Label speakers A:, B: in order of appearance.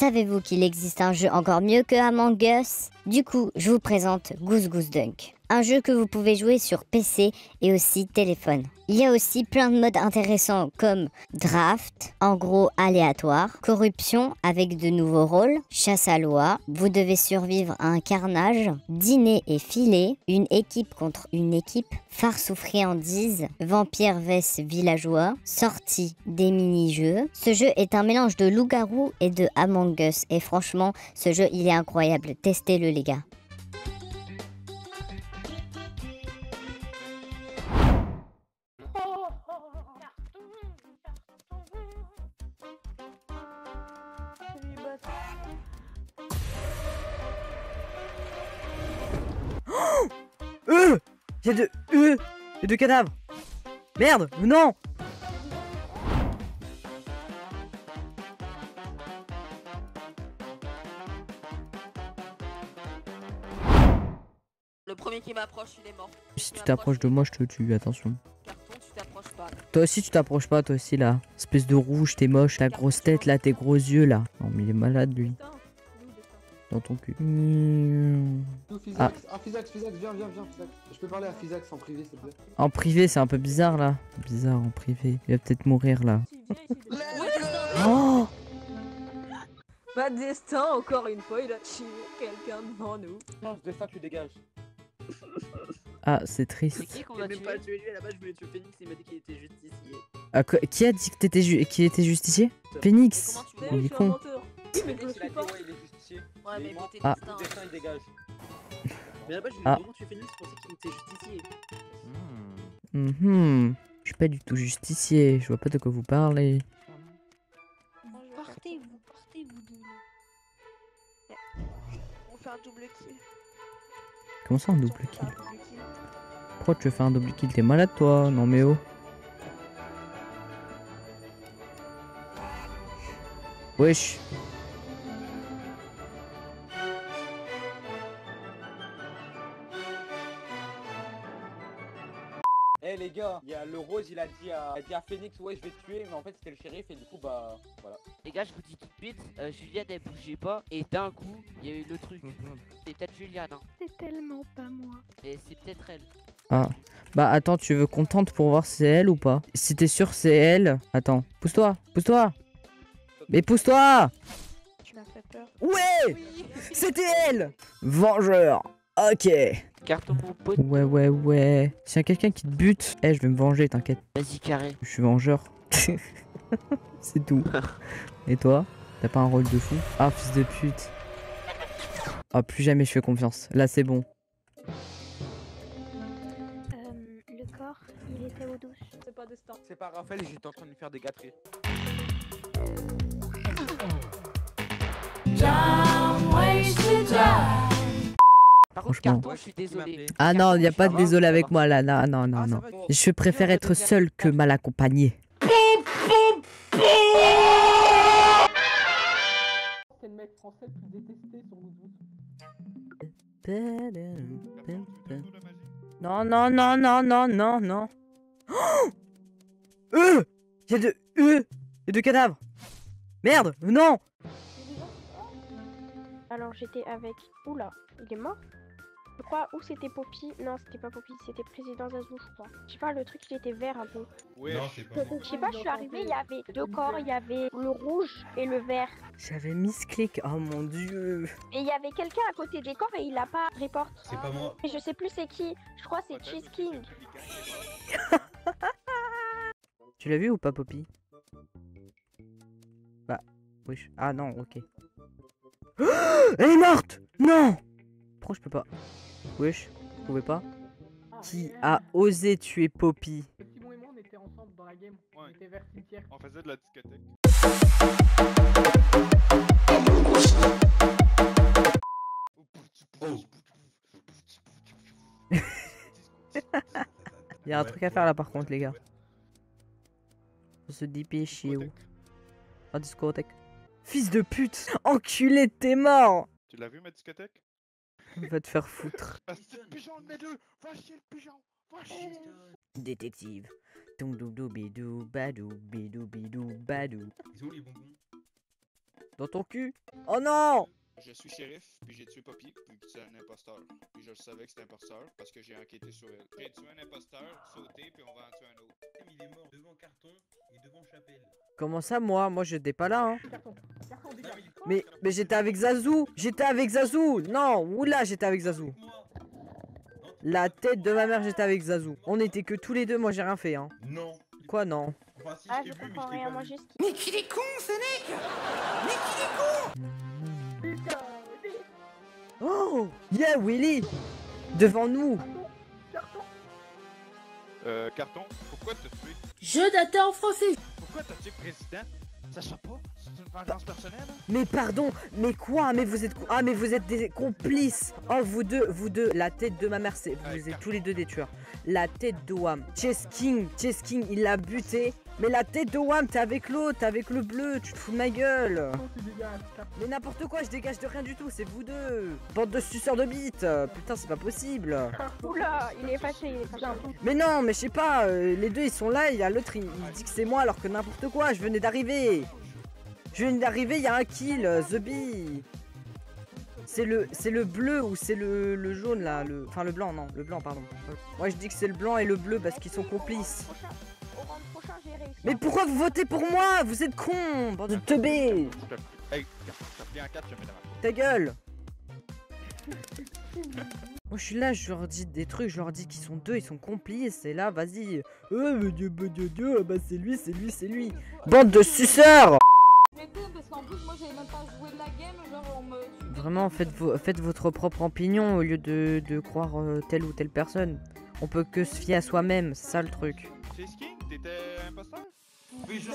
A: Savez-vous qu'il existe un jeu encore mieux que Among Us? Du coup, je vous présente Goose Goose Dunk. Un jeu que vous pouvez jouer sur PC et aussi téléphone. Il y a aussi plein de modes intéressants comme draft, en gros aléatoire, corruption avec de nouveaux rôles, chasse à loi, vous devez survivre à un carnage, dîner et filet, une équipe contre une équipe, farce ou friandise, vampire vs villageois, sortie des mini-jeux. Ce jeu est un mélange de loup-garou et de Among Us et franchement, ce jeu il est incroyable. Testez-le les gars.
B: Il y a deux... Euh Il y a deux cadavres Merde Non
C: Le premier qui m'approche, il est mort.
B: Si tu t'approches de moi, je te tue, attention.
C: Carton, tu t'approches pas.
B: Toi aussi, tu t'approches pas, toi aussi, là. Espèce de rouge, t'es moche, ta grosse tête, là, tes gros yeux, là. Non, mais il est malade, lui.
C: Putain,
B: Dans ton cul. Mmh.
D: Ah. Viens, viens, viens, Fisax. Je peux parler à Fisax en privé, s'il te plaît.
B: En privé, c'est un peu bizarre, là. Bizarre, en privé. Il va peut-être mourir, là. Oh
C: Bah, destin, encore une fois, il a tué quelqu'un devant nous.
D: Non, ce destin, tu dégages.
B: Ah, c'est
C: C'est
B: triste.
C: qui qu'on
E: Je
C: va
E: voulais même
C: tuer
E: pas tuer lui à la base, je voulais tuer Phoenix, il m'a dit qu'il était justicier.
B: Ah, quoi- qui a dit que t'étais ju- qu'il était justicier? Phoenix Il est con.
C: menteur. Oui, mais je le
D: Phoenix, il a
C: suis
D: dit,
C: pas.
D: Ouais,
C: mais votez
B: Ah.
C: Destin.
D: destin, il dégage.
E: Mais base, je voulais
B: Ah.
E: vraiment tuer Phoenix, je pensais qu'il était justicier.
B: Mhm. Je suis pas du tout justicier. Je vois pas de quoi vous parlez.
F: Partez, vous partez, vous deux. là. On fait un double kill.
B: Comment ça, un
F: On
B: double
F: fait
B: kill
F: un double kill.
B: Pourquoi tu veux faire un double kill? T'es malade, toi? Non, mais oh. Wesh.
D: Eh les gars, il y a le rose, il a dit à, il a dit à Phoenix, ouais, je vais te tuer, mais en fait, c'était le shérif, et du coup, bah, voilà.
C: Les gars, je vous dis tout de suite, euh, Juliane elle bougeait pas, et d'un coup, il y a eu le truc. C'est peut-être Juliane, hein.
F: C'est tellement pas moi.
C: Et c'est peut-être elle.
B: Bah, attends, tu veux qu'on tente pour voir si c'est elle ou pas? Si t'es sûr c'est elle. Attends, pousse-toi, pousse-toi Mais pousse-toi
F: Tu m'as fait peur.
B: Ouais C'était elle Vengeur Ok
C: Carton, mon pote.
B: Ouais, ouais, ouais. S'il y a quelqu'un qui te bute, eh, je vais me venger, t'inquiète.
C: Vas-y, carré.
B: Je suis vengeur. c'est tout. Et toi T'as pas un rôle de fou? Ah, fils de pute. Ah, plus jamais je fais confiance. Là, c'est bon.
F: Euh, le corps, il était aux douches.
C: C'est pas destin.
D: C'est pas Raphaël, j'étais en train de lui faire des gâteries.
B: Franchement.
C: carton, je suis désolé.
B: Ah non, y a pas de désolé avec moi là. Non, non, non,
D: Ah,
B: non.
D: va.
B: Je préfère être seul que mal accompagné.
D: C'est le mec français le plus détesté sur Woodwood.
B: Non, non, non, non, non, non, non. Oh euh Il y a deux... Euh Il y a deux cadavres Merde Non
F: Alors j'étais avec. Oula, il est mort Je crois, ou c'était Poppy. Non, c'était pas Poppy, c'était Président Zazou, je crois. Je sais pas, le truc il était vert un peu.
D: Ouais,
G: Non, c'est pas.
F: Je sais pas, je suis arrivée, il y avait deux corps, il y avait le rouge et le vert.
B: J'avais mis ce clic. Oh mon dieu
F: Et il y avait quelqu'un à côté des corps et il a pas report.
G: C'est pas moi.
F: Et je sais plus c'est qui. Je crois c'est Cheese King.
B: Tu l'as vu ou pas, Poppy? Bah, wesh. Ah non, ok. Elle est morte Non Pourquoi je peux pas? Wesh, vous pouvez pas? Qui a osé tuer Poppy?
H: Bon et moi, on était ensemble dans la game. On
G: Ouais.
H: était vers cimetière.
G: On faisait de la discothèque.
B: Il y a un truc à faire là par contre, les gars. Faut se dépêcher.
G: Discothèque.
B: En discothèque. Fils de pute Enculé, t'es mort
G: Tu l'as vu ma discothèque?
B: Va te faire foutre.
G: Ah, c'est le pigeon, le mets-le Va chier le pigeon Va chier
B: Détective. Bidou badou bidou bidou badou.
G: Ils ont les bonbons
B: Dans ton cul Oh non
G: Je suis shérif, puis j'ai tué Poppy, puis c'est un imposteur. Puis je savais que c'était un imposteur parce que j'ai enquêté sur elle. J'ai tué un imposteur, sauté, puis on va en tuer un autre.
I: Il est mort devant Carton devant Chapelle.
B: Comment ça, moi? Moi, j'étais pas là, hein.
I: Mais
B: Mais, mais j'étais avec Zazou J'étais avec Zazou Non Oula, j'étais avec Zazou
I: Moi.
B: La tête de ma mère, j'étais avec Zazou. On était que tous les deux, moi j'ai rien fait, hein.
I: Non.
B: Quoi, non?
I: Enfin, si,
F: Ah,
I: je
F: je
I: t'ai vu, mais
F: comprends
I: je t'ai
F: rien,
I: pas
F: moi
I: vu.
F: juste.
H: Putain, oui.
B: Oh Yeah, Willy Devant nous.
G: Euh, carton, pourquoi t'as tué
J: Je data en français.
G: Pourquoi t'as tué président? Ça se pas C'est une vengeance personnelle hein?
B: Mais pardon, mais quoi? Mais vous êtes ah mais vous êtes des complices. Oh vous deux, vous deux, la tête de ma mère, c'est vous êtes tous les deux des tueurs. La tête de Wam, Chess King, Chess King, il l'a buté. Mais la tête de Wam, t'es avec l'autre, t'es avec le bleu, tu te fous de ma gueule.
H: Carton.
B: Mais n'importe quoi, je dégage de rien du tout, c'est vous deux. Bande de suceurs de bites. Putain, c'est pas possible.
F: Oula, il est fâché, il est fâché.
B: Mais non, mais je sais pas, euh, les deux ils sont là, il y a l'autre il, il dit que c'est moi alors que n'importe quoi, je venais d'arriver. Je venais d'arriver, il y a un kill, euh, The Bee. C'est le c'est le bleu ou c'est le, le jaune là, le enfin le blanc non, le blanc pardon. Moi je dis que c'est le blanc et le bleu parce qu'ils sont complices. Mais pourquoi vous votez pour moi? Vous êtes cons, bande de teubés.
G: S'il te plaît. Hey, carton, ça revient en 4, je mets dans ma
B: Ta gueule Moi je suis là, je leur dis des trucs, je leur dis qu'ils sont deux, ils sont complices, et là vas-y. Euh, mais Dieu, bah, Dieu, Dieu, bah c'est lui, c'est lui, c'est lui. Bande de suceurs
J: J'étais parce qu'en plus moi j'avais même pas joué de la game, genre on me.
B: Vraiment, faites, vo- faites votre propre opinion au lieu de, de croire euh, telle ou telle personne. On peut que se fier à soi-même, c'est ça le truc.
G: T'étais imposteur?
I: Oui, je.